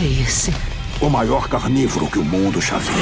é esse? O maior carnívoro que o mundo já viu.